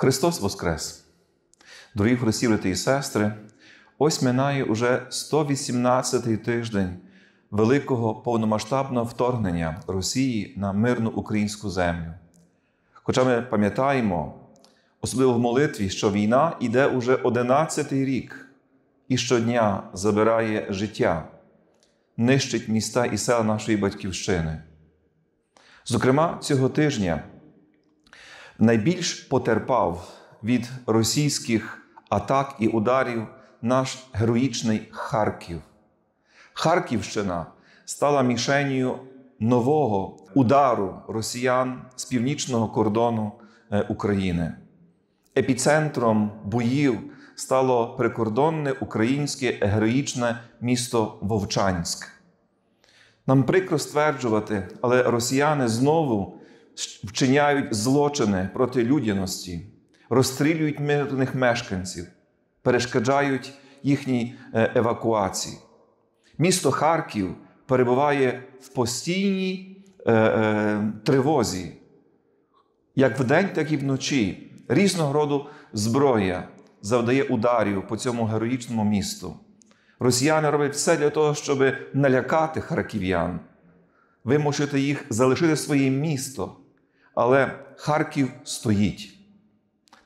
Христос Воскрес! Дорогі Христі, брати і сестри, ось минає уже 118-й тиждень великого повномасштабного вторгнення Росії на мирну українську землю. Хоча ми пам'ятаємо, особливо в молитві, що війна йде уже 11-й рік і щодня забирає життя, нищить міста і села нашої батьківщини. Зокрема, цього тижня найбільш потерпав від російських атак і ударів наш героїчний Харків. Харківщина стала мішенью нового удару росіян з північного кордону е, України. Епіцентром боїв стало прикордонне українське героїчне місто Вовчанськ. Нам прикро стверджувати, але росіяни знову вчиняють злочини проти людяності, розстрілюють мирних мешканців, перешкоджають їхній е, евакуації. Місто Харків перебуває в постійній е, е, тривозі, як вдень, так і вночі. Різного роду зброя завдає ударів по цьому героїчному місту. Росіяни роблять все для того, щоб налякати харків'ян, вимусити їх залишити своє місто. Але Харків стоїть.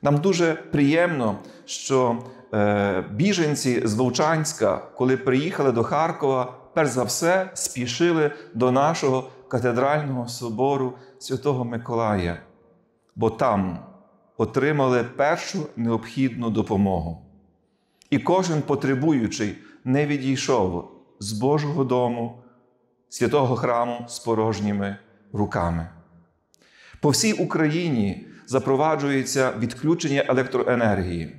Нам дуже приємно, що е, біженці з Вовчанська, коли приїхали до Харкова, перш за все спішили до нашого катедрального собору Святого Миколая, бо там отримали першу необхідну допомогу. І кожен потребуючий не відійшов з Божого дому, святого храму з порожніми руками. По всій Україні запроваджується відключення електроенергії,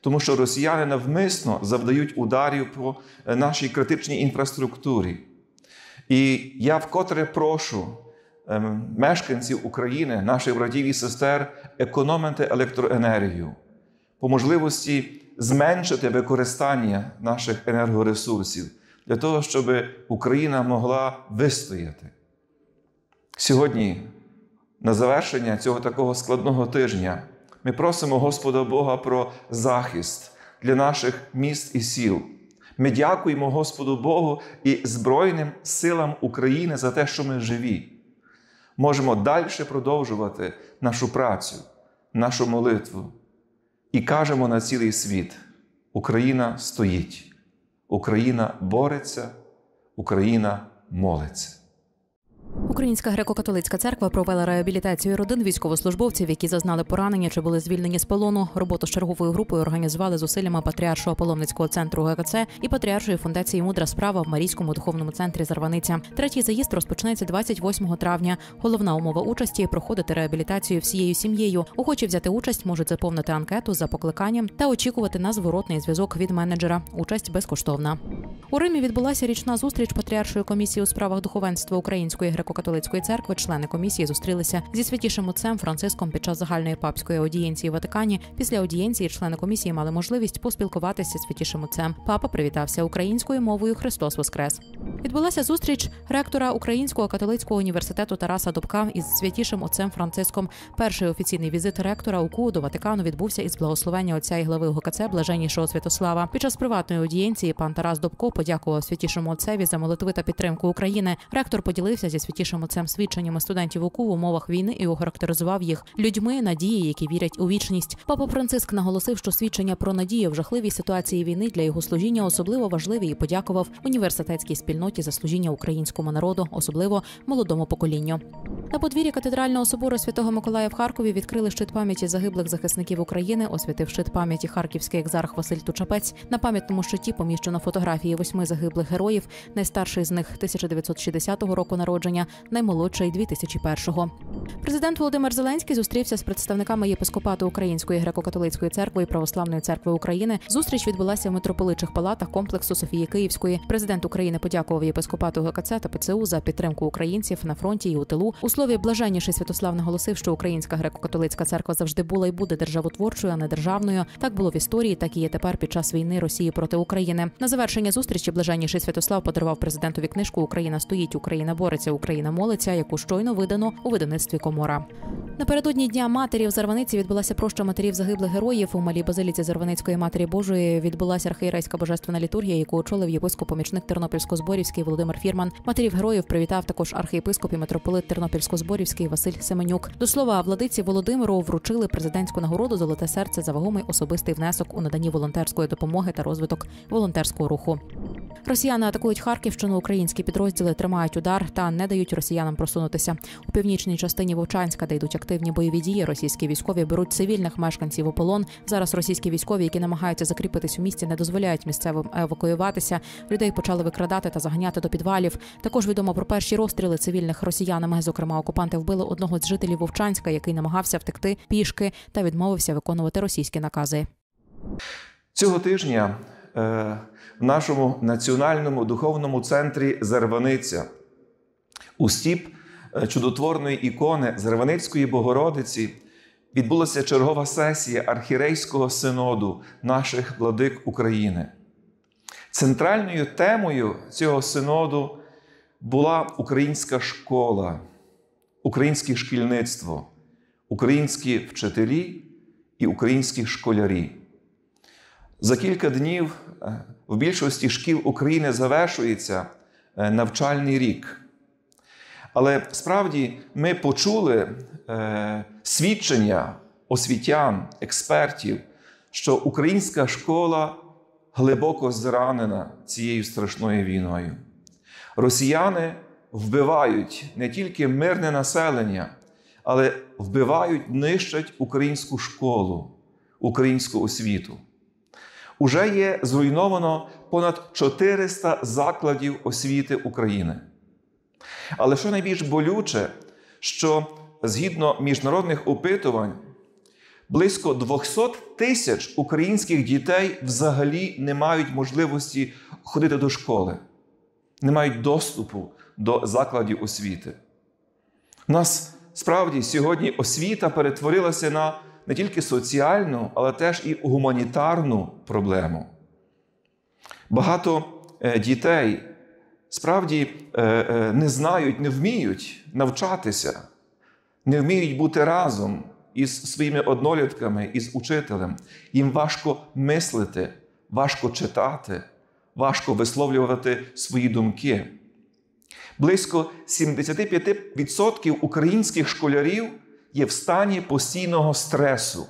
тому що росіяни навмисно завдають ударів по нашій критичній інфраструктурі. І я вкотре прошу ем, мешканців України, наших братів і сестер, економити електроенергію, по можливості зменшити використання наших енергоресурсів для того, щоб Україна могла вистояти. Сьогодні, на завершення цього такого складного тижня, ми просимо Господа Бога про захист для наших міст і сіл. Ми дякуємо Господу Богу і Збройним силам України за те, що ми живі. Можемо далі продовжувати нашу працю, нашу молитву і кажемо на цілий світ: Україна стоїть, Україна бореться, Україна молиться. Українська греко-католицька церква провела реабілітацію родин військовослужбовців, які зазнали поранення чи були звільнені з полону. Роботу з черговою групою організували зусиллями Патріаршого паломницького центру ГКЦ і Патріаршої фундації Мудра справа в Марійському духовному центрі Зарваниця. Третій заїзд розпочнеться 28 травня. Головна умова участі проходити реабілітацію всією сім'єю. Охочі взяти участь можуть заповнити анкету за покликанням та очікувати на зворотний зв'язок від менеджера. Участь безкоштовна. У Римі відбулася річна зустріч Патріаршої комісії у справах духовенства Української греко-католицької церкви. Члени комісії зустрілися зі святішим отцем Франциском під час загальної папської аудієнції в Ватикані. Після аудієнції члени комісії мали можливість поспілкуватися з святішим отцем. Папа привітався українською мовою Христос Воскрес. Відбулася зустріч ректора Українського католицького університету Тараса Добка із святішим отцем Франциском. Перший офіційний візит ректора УКУ до Ватикану відбувся із благословення отця і глави ГКЦ Блаженнішого Святослава. Під час приватної аудієнції пан Тарас Добко подякував святішому отцеві за молитви та підтримку України. Ректор поділився зі святішим отцем свідченнями студентів УКУ в умовах війни і охарактеризував їх людьми надії, які вірять у вічність. Папа Франциск наголосив, що свідчення про надію в жахливій ситуації війни для його служіння особливо важливі і подякував університетській спільноті за служіння українському народу, особливо молодому поколінню. На подвір'ї катедрального собору святого Миколая в Харкові відкрили щит пам'яті загиблих захисників України, освятив щит пам'яті харківський екзарх Василь Тучапець. На пам'ятному щиті поміщено фотографії восьми загиблих героїв. Найстарший з них 1960 року народження, наймолодший 2001-го. Президент Володимир Зеленський зустрівся з представниками єпископату Української греко-католицької церкви і православної церкви України. Зустріч відбулася в митрополичих палатах комплексу Софії Київської. Президент України подякував єпископату ГКЦ та ПЦУ за підтримку українців на фронті і у тилу. У слові блаженніший Святослав наголосив, що Українська греко-католицька церква завжди була і буде державотворчою, а не державною. Так було в історії, так і є тепер під час війни Росії проти України. На завершення зустрічі блаженніший Святослав подарував президентові книжку Україна стоїть, Україна бореться. Країна молиться, яку щойно видано у видавництві Комора. Напередодні дня матері в Зарваниці відбулася проща матерів загиблих героїв. У малій базиліці Зарваницької матері Божої відбулася архієрейська божественна літургія, яку очолив єпископ-помічник Тернопільсько-Зборівський Володимир Фірман. Матерів героїв привітав також архієпископ і митрополит Тернопільсько-Зборівський Василь Семенюк. До слова, владиці Володимиру вручили президентську нагороду Золоте серце за вагомий особистий внесок у наданні волонтерської допомоги та розвиток волонтерського руху. Росіяни атакують Харківщину. Українські підрозділи тримають удар та не дають росіянам просунутися у північній частині Вовчанська, де йдуть активні бойові дії. Російські військові беруть цивільних мешканців у полон. Зараз російські військові, які намагаються закріпитись у місті, не дозволяють місцевим евакуюватися. Людей почали викрадати та заганяти до підвалів. Також відомо про перші розстріли цивільних росіянами. Зокрема, окупанти вбили одного з жителів Вовчанська, який намагався втекти пішки та відмовився виконувати російські накази. Цього тижня е, в нашому національному духовному центрі Зарваниця у стіп чудотворної ікони Зарваницької Богородиці відбулася чергова сесія архірейського синоду наших владик України. Центральною темою цього синоду була українська школа, українське шкільництво, українські вчителі і українські школярі. За кілька днів е, в більшості шкіл України завершується е, навчальний рік. Але справді ми почули е, свідчення освітян, експертів, що українська школа глибоко зранена цією страшною війною. Росіяни вбивають не тільки мирне населення, але вбивають, нищать українську школу, українську освіту. Уже є зруйновано понад 400 закладів освіти України. Але що найбільш болюче, що згідно міжнародних опитувань, близько 200 тисяч українських дітей взагалі не мають можливості ходити до школи, не мають доступу до закладів освіти. У нас справді сьогодні освіта перетворилася на не тільки соціальну, але теж і гуманітарну проблему. Багато дітей справді не знають, не вміють навчатися, не вміють бути разом із своїми однолітками, із учителем. Їм важко мислити, важко читати, важко висловлювати свої думки. Близько 75% українських школярів є в стані постійного стресу.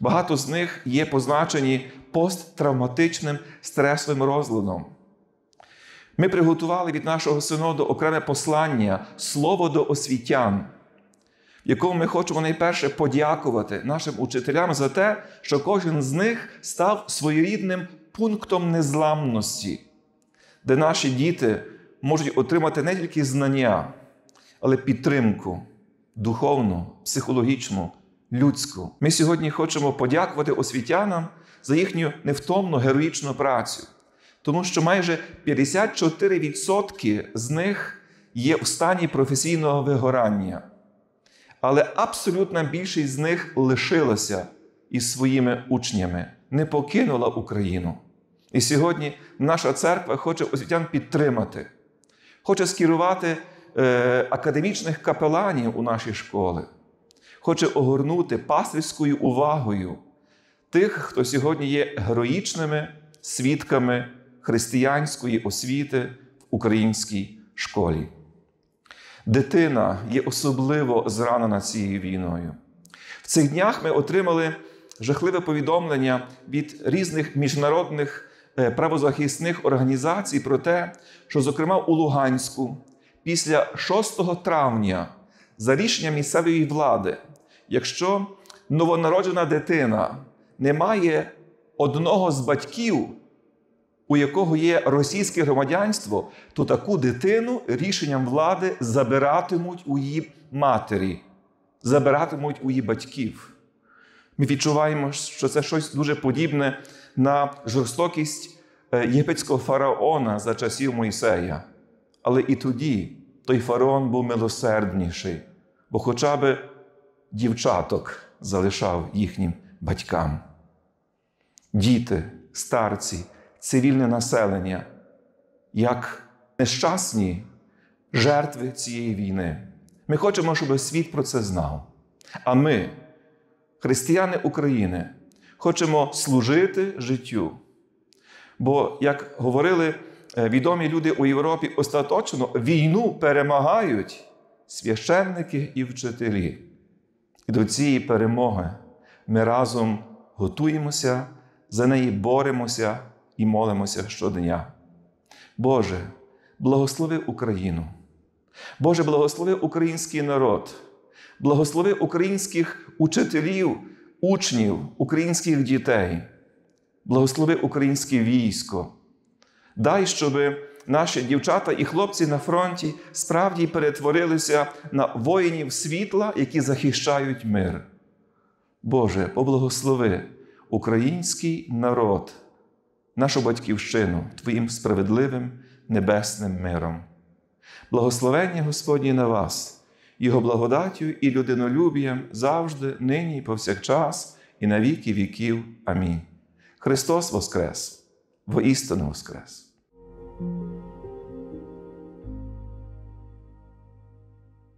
Багато з них є позначені посттравматичним стресовим розладом. Ми приготували від нашого синоду окреме послання, слово до освітян, в якому ми хочемо найперше подякувати нашим учителям за те, що кожен з них став своєрідним пунктом незламності, де наші діти можуть отримати не тільки знання, але підтримку духовну, психологічну, людську. Ми сьогодні хочемо подякувати освітянам за їхню невтомну героїчну працю, тому що майже 54% з них є в стані професійного вигорання. Але абсолютна більшість з них лишилася із своїми учнями, не покинула Україну. І сьогодні наша церква хоче освітян підтримати, хоче скерувати е, академічних капеланів у наші школи, хоче огорнути пастирською увагою тих, хто сьогодні є героїчними свідками християнської освіти в українській школі. Дитина є особливо зранена цією війною. В цих днях ми отримали жахливе повідомлення від різних міжнародних правозахисних організацій про те, що, зокрема, у Луганську після 6 травня за рішенням місцевої влади, якщо новонароджена дитина не має одного з батьків, у якого є російське громадянство, то таку дитину рішенням влади забиратимуть у її матері, забиратимуть у її батьків. Ми відчуваємо, що це щось дуже подібне на жорстокість єгипетського фараона за часів Мойсея. Але і тоді той фараон був милосердніший, бо хоча б дівчаток залишав їхнім батькам. Діти, старці, цивільне населення, як нещасні жертви цієї війни. Ми хочемо, щоб світ про це знав. А ми, християни України, хочемо служити життю. Бо, як говорили е, відомі люди у Європі, остаточно війну перемагають священники і вчителі. І до цієї перемоги ми разом готуємося, за неї боремося і молимося щодня. Боже, благослови Україну. Боже, благослови український народ, благослови українських учителів, учнів, українських дітей, благослови українське військо. Дай, щоб наші дівчата і хлопці на фронті справді перетворилися на воїнів світла, які захищають мир. Боже, поблагослови український народ, нашу батьківщину Твоїм справедливим небесним миром. Благословення Господні на вас, Його благодаттю і людинолюбієм завжди, нині і повсякчас, і на віки віків. Амінь. Христос Воскрес! Воістину Воскрес!